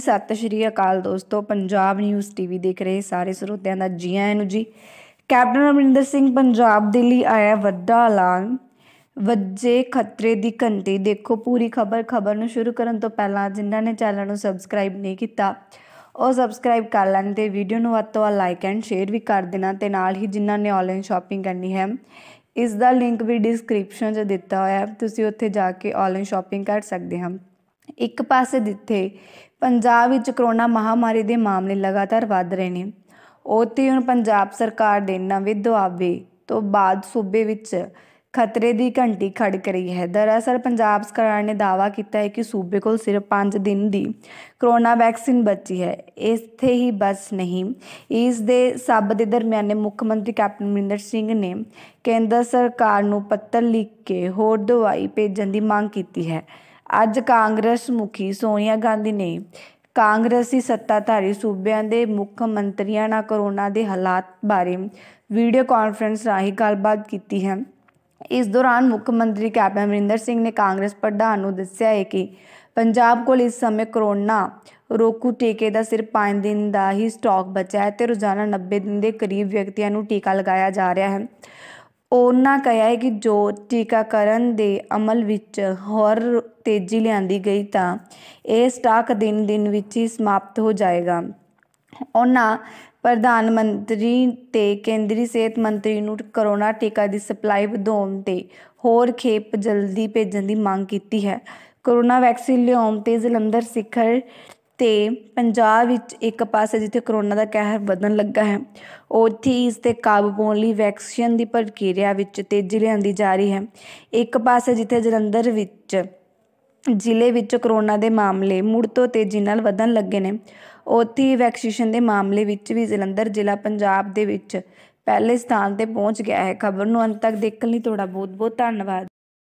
ਸਤਿ ਸ਼੍ਰੀ ਅਕਾਲ ਦੋਸਤੋ। Punjab news TV ਦੇਖ ਰਹੇ ਸਾਰੇ ਸਰੋਤਿਆਂ ਦਾ ਜੀ ਆਇਆਂ ਨੂੰ ਜੀ। ਕੈਪਟਨ ਅਮਰਿੰਦਰ ਸਿੰਘ ਪੰਜਾਬ ਦੇ ਲਈ ਆਇਆ ਵੱਡਾ ਐਲਾਨ। ਵੱਜੇ ਖਤਰੇ ਦੀ ਘੰਟੀ। ਦੇਖੋ, ਪੂਰੀ ਖਬਰ ਖਬਰ ਨੂੰ ਸ਼ੁਰੂ ਕਰਨ ਤੋਂ ਪਹਿਲਾਂ ਜਿਨ੍ਹਾਂ ਨੇ ਚੈਨਲ ਨੂੰ ਸਬਸਕ੍ਰਾਈਬ ਨਹੀਂ ਕੀਤਾ, ਉਹ ਸਬਸਕ੍ਰਾਈਬ ਕਰ ਲੈਣ ਤੇ ਵੀਡੀਓ ਨੂੰ ਵੱਧ ਤੋਂ ਵੱਧ ਲਾਈਕ ਐਂਡ ਸ਼ੇਅਰ ਵੀ ਕਰ ਦੇਣਾ ਤੇ ਨਾਲ ਹੀ ਜਿਨ੍ਹਾਂ ਨੇ ਆਨਲਾਈਨ ਸ਼ਾਪਿੰਗ ਕਰਨੀ ਹੈ, ਇਸ ਦਾ ਲਿੰਕ ਵੀ ਡਿਸਕ੍ਰਿਪਸ਼ਨ 'ਚ ਦਿੱਤਾ ਹੋਇਆ ਹੈ। ਤੁਸੀਂ ਉੱਥੇ ਜਾ ਕੇ ਆਨਲਾਈਨ ਸ਼ਾਪਿੰਗ ਕਰ ਸਕਦੇ ਹਾਂ। ਇੱਕ ਪਾਸੇ ਜਿੱਥੇ ਪੰਜਾਬ ਵਿੱਚ ਕਰੋਨਾ ਮਹਾਮਾਰੀ ਦੇ ਮਾਮਲੇ ਲਗਾਤਾਰ ਵੱਧ ਰਹੇ ਨੇ। ਉੱਥੇ ਹੁਣ ਪੰਜਾਬ ਸਰਕਾਰ ਦੇ ਨਵੇਂ ਦੁਆਬੇ ਤੋਂ ਬਾਅਦ ਸੂਬੇ ਵਿੱਚ ਖਤਰੇ ਦੀ ਘੰਟੀ ਖੜਕ ਰਹੀ ਹੈ। ਦਰਅਸਲ ਪੰਜਾਬ ਸਰਕਾਰ ਨੇ ਦਾਅਵਾ ਕੀਤਾ ਹੈ ਕਿ ਸੂਬੇ ਕੋਲ ਸਿਰਫ 5 ਦਿਨ ਦੀ ਕਰੋਨਾ ਵੈਕਸੀਨ ਬਚੀ ਹੈ। ਇੱਥੇ ਹੀ ਬਸ ਨਹੀਂ, ਇਸ ਦੇ ਸਭ ਦੇ ਦਰਮਿਆਨੇ ਮੁੱਖ ਮੰਤਰੀ ਕੈਪਟਨ ਅਮਰਿੰਦਰ ਸਿੰਘ ਨੇ ਕੇਂਦਰ ਸਰਕਾਰ ਨੂੰ ਪੱਤਰ ਲਿਖ ਕੇ ਹੋਰ ਦਵਾਈ ਭੇਜਣ ਦੀ ਮੰਗ ਕੀਤੀ ਹੈ। ਅੱਜ ਕਾਂਗਰਸ ਮੁਖੀ ਸੋਨੀਆ ਗਾਂਧੀ ਨੇ ਕਾਂਗਰਸੀ ਸੱਤਾਧਾਰੀ ਸੂਬਿਆਂ ਦੇ ਮੁੱਖ ਮੰਤਰੀਆਂ ਨਾਲ ਕਰੋਨਾ ਦੇ ਹਾਲਾਤ ਬਾਰੇ ਵੀਡੀਓ ਕਾਨਫਰੰਸ ਰਾਹੀਂ ਗੱਲਬਾਤ ਕੀਤੀ ਹੈ। ਇਸ ਦੌਰਾਨ ਮੁੱਖ ਮੰਤਰੀ ਕੈਪਟਨ ਅਮਰਿੰਦਰ ਸਿੰਘ ਨੇ ਕਾਂਗਰਸ ਪ੍ਰਧਾਨ ਨੂੰ ਦੱਸਿਆ ਹੈ ਕਿ ਪੰਜਾਬ ਕੋਲ ਇਸ ਸਮੇਂ ਕਰੋਨਾ ਰੋਕੂ ਟੀਕੇ ਦਾ ਸਿਰਫ 5 ਦਿਨ ਦਾ ਹੀ ਸਟਾਕ ਬਚਿਆ ਹੈ ਤੇ ਰੋਜ਼ਾਨਾ 90 ਦਿਨ ਦੇ ਕਰੀਬ ਵਿਅਕਤੀਆਂ ਨੂੰ ਟੀਕਾ ਲਗਾਇਆ ਜਾ ਰਿਹਾ ਹੈ। ਉਹਨਾਂ ਕਿਹਾ ਹੈ ਕਿ ਜੋ ਟੀਕਾਕਰਨ ਦੇ ਅਮਲ ਵਿੱਚ ਹੋਰ ਤੇਜ਼ੀ ਲਿਆਂਦੀ ਗਈ ਤਾਂ ਇਹ ਸਟਾਕ ਦਿਨ ਦਿਨ ਵਿੱਚ ਹੀ ਸਮਾਪਤ ਹੋ ਜਾਏਗਾ। ਉਹਨਾਂ ਪ੍ਰਧਾਨ ਮੰਤਰੀ ਤੇ ਕੇਂਦਰੀ ਸਿਹਤ ਮੰਤਰੀ ਨੂੰ ਕਰੋਨਾ ਟੀਕਾ ਦੀ ਸਪਲਾਈ ਵਧਾਉਣ ਤੇ ਹੋਰ ਖੇਪ ਜਲਦੀ ਭੇਜਣ ਦੀ ਮੰਗ ਕੀਤੀ ਹੈ। ਕਰੋਨਾ ਵੈਕਸੀਨ ਲਿਆਉਣ ਤੇ ਜਲੰਧਰ ਸਿਖਰ ਤੇ ਪੰਜਾਬ ਵਿੱਚ ਇੱਕ ਪਾਸੇ ਜਿੱਥੇ ਕਰੋਨਾ ਦਾ ਕਹਿਰ ਵਧਣ ਲੱਗਾ ਹੈ, ਉੱਥੇ ਇਸ ਤੇ ਕਾਬੂ ਪਾਉਣ ਲਈ ਵੈਕਸੀਨ ਦੀ ਪ੍ਰਕਿਰਿਆ ਵਿੱਚ ਤੇਜ਼ੀ ਲਿਆਂਦੀ ਜਾ ਰਹੀ ਹੈ। ਇੱਕ ਪਾਸੇ ਜਿੱਥੇ ਜਲੰਧਰ ਵਿੱਚ, ਜ਼ਿਲ੍ਹੇ ਵਿੱਚ ਕਰੋਨਾ ਦੇ ਮਾਮਲੇ ਮੁੜ ਤੋਂ ਤੇਜ਼ੀ ਨਾਲ ਵਧਣ ਲੱਗੇ ਨੇ, ਉੱਥੇ ਵੈਕਸੀਨੇਸ਼ਨ ਦੇ ਮਾਮਲੇ ਵਿੱਚ ਵੀ ਜਲੰਧਰ ਜ਼ਿਲ੍ਹਾ ਪੰਜਾਬ ਦੇ ਵਿੱਚ ਪਹਿਲੇ ਸਥਾਨ ਤੇ ਪਹੁੰਚ ਗਿਆ ਹੈ। ਖਬਰ ਨੂੰ ਅੰਤ ਤੱਕ ਦੇਖਣ ਲਈ ਤੁਹਾਡਾ ਬਹੁਤ ਬਹੁਤ ਧੰਨਵਾਦ।